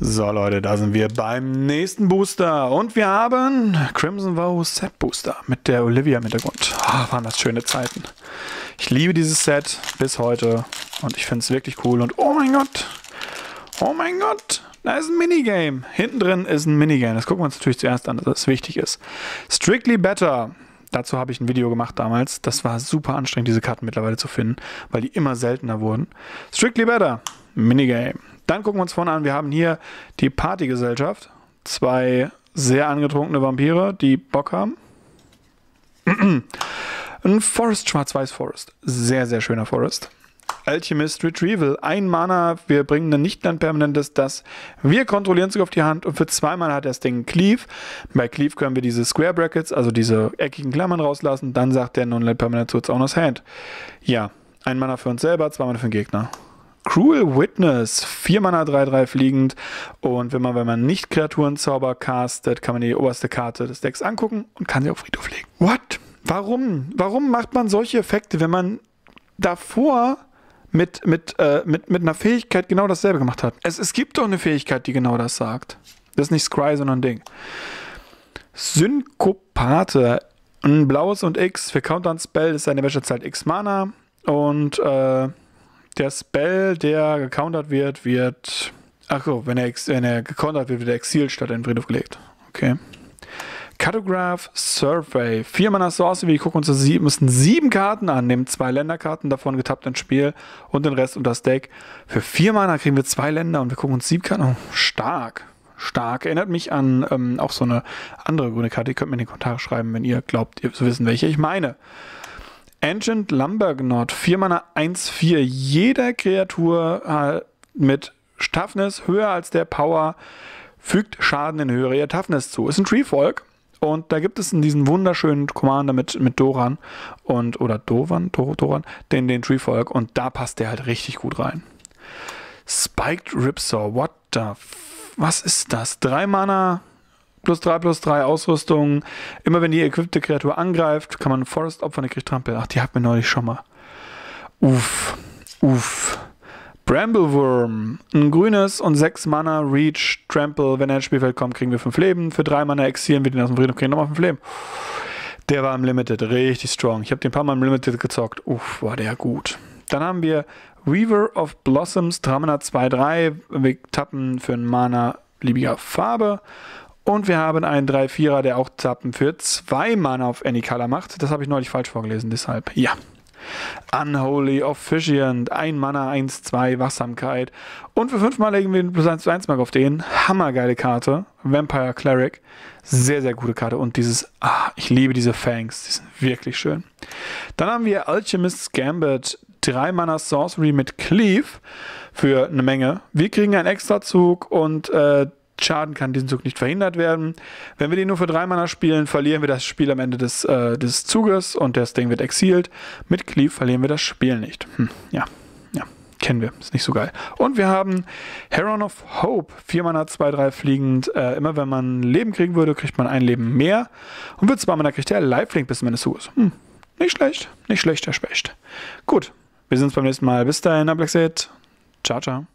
So Leute, da sind wir beim nächsten Booster und wir haben Crimson Vow Set Booster mit der Olivia im Hintergrund. Oh, waren das schöne Zeiten. Ich liebe dieses Set bis heute und ich finde es wirklich cool und oh mein Gott, oh mein Gott, da ist ein Minigame. Hinten drin ist ein Minigame. Das gucken wir uns natürlich zuerst an, dass das wichtig ist. Strictly Better. Dazu habe ich ein Video gemacht damals. Das war super anstrengend, diese Karten mittlerweile zu finden, weil die immer seltener wurden. Strictly Better. Minigame. Dann gucken wir uns vorne an, wir haben hier die Partygesellschaft. Zwei sehr angetrunkene Vampire, die Bock haben. Ein Forest, schwarz-weiß Forest. Sehr, sehr schöner Forest. Alchemist Retrieval. Ein Mana, wir bringen ein Nicht-Land-Permanentes, das wir kontrollieren sogar auf die Hand und für zwei Mana hat das Ding Cleave. Bei Cleave können wir diese Square Brackets, also diese eckigen Klammern rauslassen, dann sagt der Non-Land-Permanent zu auch noch Hand. Ja, ein Mana für uns selber, zwei Mana für den Gegner. Cruel Witness, 4 Mana 3-3 fliegend. Und wenn man, wenn man nicht Kreaturenzauber castet, kann man die oberste Karte des Decks angucken und kann sie auf Friedhof legen. What? Warum? Warum macht man solche Effekte, wenn man davor mit, mit, äh, mit, mit einer Fähigkeit genau dasselbe gemacht hat? Es, es gibt doch eine Fähigkeit, die genau das sagt. Das ist nicht Scry, sondern Ding. Synkopate. Ein blaues und X für Countdown Spell ist eine Wäschezahl X Mana. Und äh, der Spell, der gecountert wird, wird. Ach so, wenn er, wenn er gecountert wird, wird er Exil statt in den Friedhof gelegt. Okay. Cartograph Survey. Vier Mana Sorcery. Wir gucken uns sieben, müssen sieben Karten an, nehmen zwei Länderkarten davon getappt ins Spiel und den Rest unter das Deck. Für vier Mana kriegen wir zwei Länder und wir gucken uns sieben Karten. Oh, stark. Stark. Erinnert mich an ähm, auch so eine andere grüne Karte. Ihr könnt mir in die Kommentare schreiben, wenn ihr glaubt, ihr zu wissen, welche ich meine. Ancient Lumbergnot, 4 Mana 1-4. Jede Kreatur äh, mit Toughness höher als der Power fügt Schaden in höhere Toughness zu. Ist ein Treefolk. Und da gibt es in diesem wunderschönen Commander mit, mit Doran und oder Dovan, Dor, Doran, den, den Treefolk und da passt der halt richtig gut rein. Spiked Ripsaw, what the was ist das? Drei Mana, plus 3 plus 3 Ausrüstung. Immer wenn die equipte Kreatur angreift, kann man Forest opfern, der kriegt Trampel. Ach, die hat mir neulich schon mal. Uff, uff. Bramblewurm. Ein grünes und 6 Mana Reach Trample. Wenn er ins Spielfeld kommt, kriegen wir 5 Leben. Für 3 Mana exieren wir den aus dem Friedhof, kriegen nochmal 5 Leben. Der war im Limited richtig strong. Ich habe den ein paar Mal im Limited gezockt. Uff, war der gut. Dann haben wir Weaver of Blossoms, 3 Mana 2-3. Wir tappen für einen Mana liebiger Farbe. Und wir haben einen 3-4er, der auch Zappen für 2 Mana auf Any Color macht. Das habe ich neulich falsch vorgelesen, deshalb ja. Unholy Officiant, 1 Mana, 1-2, Wachsamkeit. Und für 5 Mal legen wir den plus 1 1 Mark auf den. Hammergeile Karte. Vampire Cleric. Sehr, sehr gute Karte. Und dieses, ah, ich liebe diese Fangs. Die sind wirklich schön. Dann haben wir Alchemist's Gambit. 3 Mana Sorcery mit Cleave für eine Menge. Wir kriegen einen Extrazug und äh, Schaden kann diesen Zug nicht verhindert werden. Wenn wir den nur für drei Mana spielen, verlieren wir das Spiel am Ende des, äh, des Zuges und das Ding wird exiled. Mit Cleave verlieren wir das Spiel nicht. Hm, ja, ja, kennen wir. Ist nicht so geil. Und wir haben Heron of Hope. 4 Mana, 2, 3 fliegend. Äh, immer wenn man Leben kriegen würde, kriegt man ein Leben mehr. Und wird 2 Mana kriegt er Lifelink bis zum Ende des Zuges. Hm, nicht schlecht. Nicht schlecht, Herr Specht. Gut, wir sehen uns beim nächsten Mal. Bis dahin, Black Ciao, ciao.